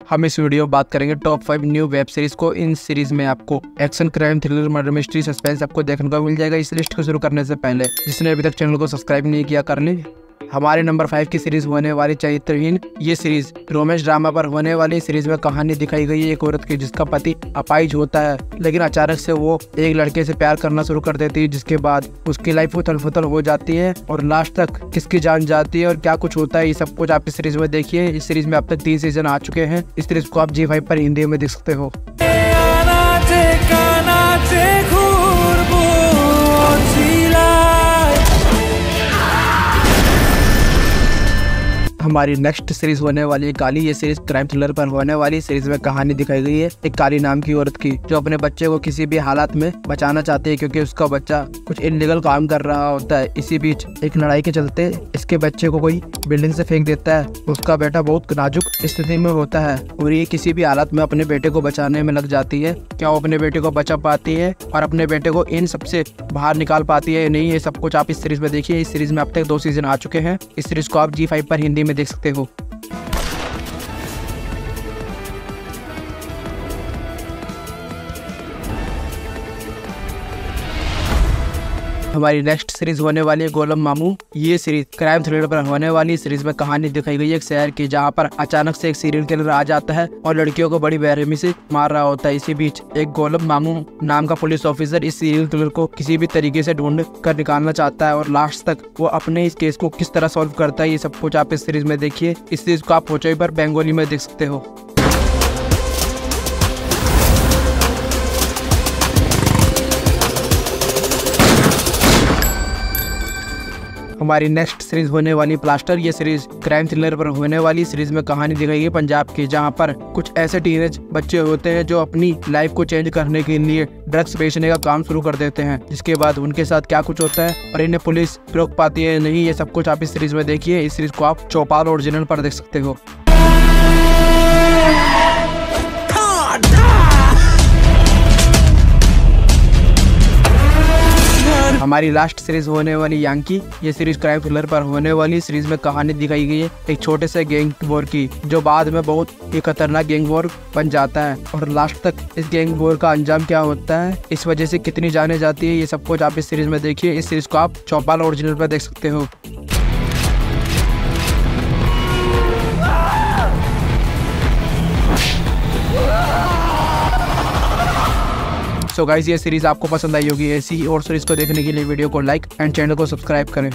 हम इस वीडियो में बात करेंगे top five new web series को। इन सीरीज़ में आपको action crime thriller murder mystery suspense आपको देखने को मिल जाएगा। इस लिस्ट को शुरू करने से पहले, जिसने अभी तक चैनल को सब्सक्राइब नहीं किया, कर ली हमारे नंबर फाइव की सीरीज़ होने वाली चरित्रहीन, ये सीरीज़ रोमेश ड्रामा पर होने वाली सीरीज़ में कहानी दिखाई गई है एक औरत की, जिसका पति अपाइज होता है, लेकिन अचानक से वो एक लड़के से प्यार करना शुरू कर देती है, जिसके बाद उसकी लाइफ उथल फुथल हो जाती है और लास्ट तक किसकी जान जाती है और क्या कुछ होता है, ये सब कुछ आप इस सीरीज़ में देखिए। इस सीरीज़ में अब तक तीन सीज़न आ चुके हैं। इस सीरीज़ को आप जी फाइव पर हिंदी में देख सकते हो। हमारी नेक्स्ट सीरीज़ होने वाली है काली। ये सीरीज़ क्राइम थ्रिलर पर होने वाली सीरीज़ में कहानी दिखाई गई है एक काली नाम की औरत की, जो अपने बच्चे को किसी भी हालात में बचाना चाहती है, क्योंकि उसका बच्चा कुछ इनलीगल काम कर रहा होता है। इसी बीच एक लड़ाई के चलते इसके बच्चे को कोई बिल्डिंग से फेंक देता है। उसका बेटा बहुत नाजुक स्थिति में होता है और ये किसी भी हालत में अपने बेटे को बचाने में लग जाती है। क्या वो अपने बेटे को बचा पाती है और अपने बेटे को इन सबसे बाहर निकाल पाती है नहीं, ये सब कुछ आप इस सीरीज़ में देखिए। इस सीरीज़ में अब तक दो सीज़न आ चुके हैं। इस सीरीज़ को आप जी फाइव पर हिंदी में देख सकते हो। हमारी नेक्स्ट सीरीज़ होने वाली है गोलम मामू। ये सीरीज़ क्राइम थ्रिलर पर होने वाली सीरीज़ में कहानी दिखाई गई है एक शहर की, जहाँ पर अचानक से एक सीरियल किलर आ जाता है और लड़कियों को बड़ी बेरहमी से मार रहा होता है। इसी बीच एक गोलम मामू नाम का पुलिस ऑफिसर इस सीरियल किलर को किसी भी तरीके से ढूंढ कर निकालना चाहता है और लास्ट तक वो अपने इस केस को किस तरह सॉल्व करता है, ये सब कुछ आप इस सीरीज़ में देखिए। इस सीरीज़ को आप होचोई पर बेंगोली में देख सकते हो। हमारी नेक्स्ट सीरीज़ होने वाली प्लास्टर ये सीरीज़ क्राइम थ्रिलर पर होने वाली सीरीज़ में कहानी दिखाई पंजाब की, जहाँ पर कुछ ऐसे टीनेज बच्चे होते हैं जो अपनी लाइफ को चेंज करने के लिए ड्रग्स बेचने का काम शुरू कर देते हैं। जिसके बाद उनके साथ क्या कुछ होता है और इन्हें पुलिस रोक पाती है नहीं, ये सब कुछ आप इस सीरीज़ में देखिए। इस सीरीज़ को आप चौपाल ओरिजिनल पर देख सकते हो। हमारी लास्ट सीरीज़ होने वाली यांकी ये सीरीज़ क्राइम थ्रिलर पर होने वाली सीरीज़ में कहानी दिखाई गई है एक छोटे से गैंग वॉर की, जो बाद में बहुत ही खतरनाक गैंग वॉर बन जाता है। और लास्ट तक इस गैंग वॉर का अंजाम क्या होता है? इस वजह से कितनी जाने जाती है? ये सब कुछ आप इस सीरीज़ में देखिए। इस सीरीज़ को आप चौपाल ओरिजिनल पर देख सकते हो। सो गाइज़ ये सीरीज़ आपको पसंद आई होगी, ऐसी और सीरीज़ को देखने के लिए वीडियो को लाइक एंड चैनल को सब्सक्राइब करें।